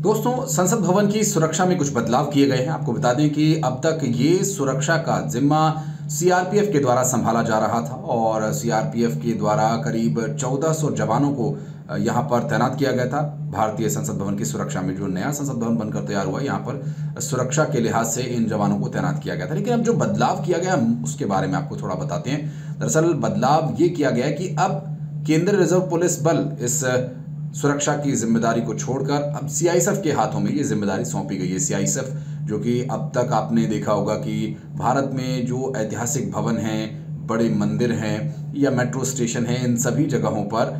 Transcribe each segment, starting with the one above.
दोस्तों, संसद भवन की सुरक्षा में कुछ बदलाव किए गए हैं। आपको बता दें कि अब तक ये सुरक्षा का जिम्मा सीआरपीएफ के द्वारा संभाला जा रहा था और सीआरपीएफ के द्वारा करीब 1400 जवानों को यहाँ पर तैनात किया गया था। भारतीय संसद भवन की सुरक्षा में जो नया संसद भवन बनकर तैयार हुआ, यहाँ पर सुरक्षा के लिहाज से इन जवानों को तैनात किया गया था। लेकिन अब जो बदलाव किया गया उसके बारे में आपको थोड़ा बताते हैं। दरअसल, बदलाव ये किया गया कि अब केंद्रीय रिज़र्व पुलिस बल इस सुरक्षा की ज़िम्मेदारी को छोड़कर अब सीआईएसएफ के हाथों में ये ज़िम्मेदारी सौंपी गई है सीआईएसएफ जो कि अब तक आपने देखा होगा कि भारत में जो ऐतिहासिक भवन हैं, बड़े मंदिर हैं या मेट्रो स्टेशन हैं, इन सभी जगहों पर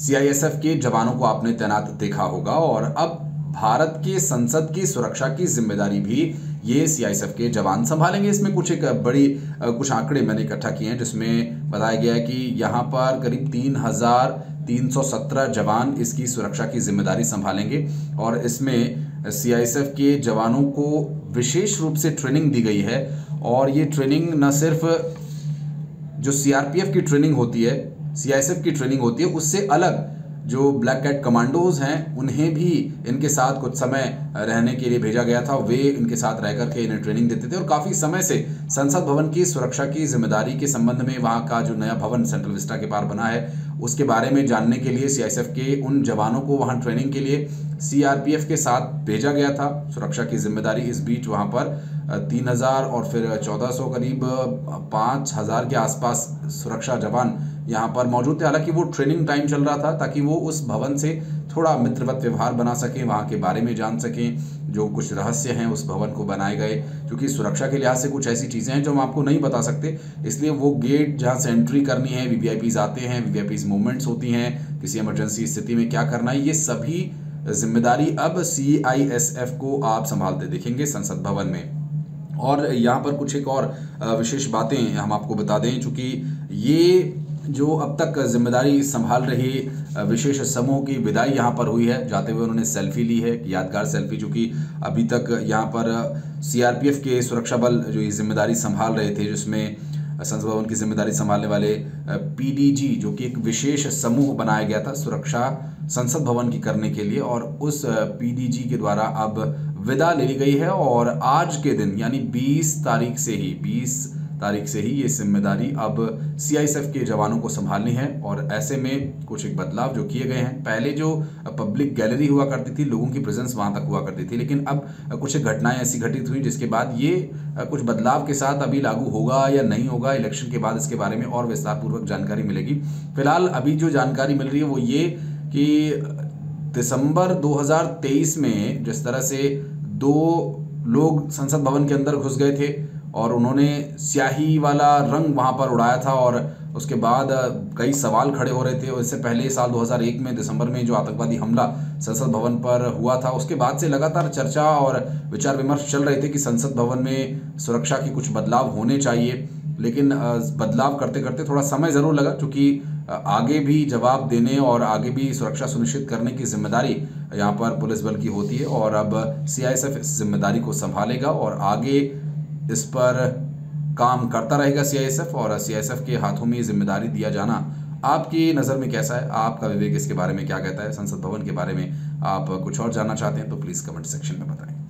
सीआईएसएफ के जवानों को आपने तैनात देखा होगा और अब भारत के संसद की सुरक्षा की ज़िम्मेदारी भी ये सीआईएसएफ के जवान संभालेंगे। इसमें कुछ एक बड़ी, कुछ आंकड़े मैंने इकट्ठा किए हैं, जिसमें बताया गया है कि यहाँ पर करीब तीन हज़ार 317 जवान इसकी सुरक्षा की ज़िम्मेदारी संभालेंगे और इसमें सीआईएसएफ के जवानों को विशेष रूप से ट्रेनिंग दी गई है और ये ट्रेनिंग न सिर्फ़ जो सीआरपीएफ की ट्रेनिंग होती है, सीआईएसएफ की ट्रेनिंग होती है, उससे अलग जो ब्लैक कैट कमांडोज हैं, उन्हें भी इनके साथ कुछ समय रहने के लिए भेजा गया था। वे इनके साथ रह करके इन्हें ट्रेनिंग देते थे और काफ़ी समय से संसद भवन की सुरक्षा की ज़िम्मेदारी के संबंध में वहाँ का जो नया भवन सेंट्रल विस्टा के पार बना है उसके बारे में जानने के लिए सीआईएसएफ के उन जवानों को वहाँ ट्रेनिंग के लिए सीआरपीएफ के साथ भेजा गया था। सुरक्षा की ज़िम्मेदारी इस बीच वहाँ पर तीन हज़ार और फिर चौदह सौ करीब पाँच हज़ार के आसपास सुरक्षा जवान यहाँ पर मौजूद थे। हालाँकि वो ट्रेनिंग टाइम चल रहा था ताकि वो उस भवन से थोड़ा मित्रवत व्यवहार बना सकें, वहाँ के बारे में जान सकें, जो कुछ रहस्य हैं उस भवन को बनाए गए। क्योंकि सुरक्षा के लिहाज से कुछ ऐसी चीज़ें हैं जो हम आपको नहीं बता सकते। इसलिए वो गेट जहाँ से एंट्री करनी है वी आते हैं वी मूवमेंट्स होती हैं, किसी इमरजेंसी स्थिति में क्या करना है, ये सभी ज़िम्मेदारी अब सीआईएसएफ को आप संभालते देखेंगे संसद भवन में। और यहाँ पर कुछ एक और विशेष बातें हम आपको बता दें, चूँकि ये जो अब तक ज़िम्मेदारी संभाल रही विशेष समूह की विदाई यहाँ पर हुई है। जाते हुए उन्होंने सेल्फी ली है यादगार सेल्फी, जो कि अभी तक यहाँ पर सीआरपीएफ के सुरक्षा बल जो ये ज़िम्मेदारी संभाल रहे थे, जिसमें संसद भवन की ज़िम्मेदारी संभालने वाले पीडीजी जो कि एक विशेष समूह बनाया गया था सुरक्षा संसद भवन की करने के लिए, और उस पीडीजी के द्वारा अब विदा ले ली गई है। और आज के दिन, यानी 20 तारीख से ही 20 तारीख से ही ये ज़िम्मेदारी अब सीआईएसएफ के जवानों को संभालनी है और ऐसे में कुछ एक बदलाव जो किए गए हैं। पहले जो पब्लिक गैलरी हुआ करती थी, लोगों की प्रेजेंस वहाँ तक हुआ करती थी, लेकिन अब कुछ घटनाएँ ऐसी घटित हुई जिसके बाद ये कुछ बदलाव के साथ अभी लागू होगा या नहीं होगा, इलेक्शन के बाद इसके बारे में और विस्तार पूर्वक जानकारी मिलेगी। फ़िलहाल अभी जो जानकारी मिल रही है वो ये कि दिसंबर 2023 में जिस तरह से दो लोग संसद भवन के अंदर घुस गए थे और उन्होंने स्याही वाला रंग वहाँ पर उड़ाया था और उसके बाद कई सवाल खड़े हो रहे थे। इससे पहले साल 2001 में दिसंबर में जो आतंकवादी हमला संसद भवन पर हुआ था, उसके बाद से लगातार चर्चा और विचार विमर्श चल रहे थे कि संसद भवन में सुरक्षा की कुछ बदलाव होने चाहिए। लेकिन बदलाव करते करते थोड़ा समय ज़रूर लगा, क्योंकि आगे भी जवाब देने और आगे भी सुरक्षा सुनिश्चित करने की ज़िम्मेदारी यहाँ पर पुलिस बल की होती है और अब सीआईएसएफ इस ज़िम्मेदारी को संभालेगा और आगे इस पर काम करता रहेगा सीआईएसएफ और सीआईएसएफ के हाथों में ज़िम्मेदारी दिया जाना आपकी नज़र में कैसा है? आपका विवेक इसके बारे में क्या कहता है? संसद भवन के बारे में आप कुछ और जानना चाहते हैं तो प्लीज़ कमेंट सेक्शन में बताएँ।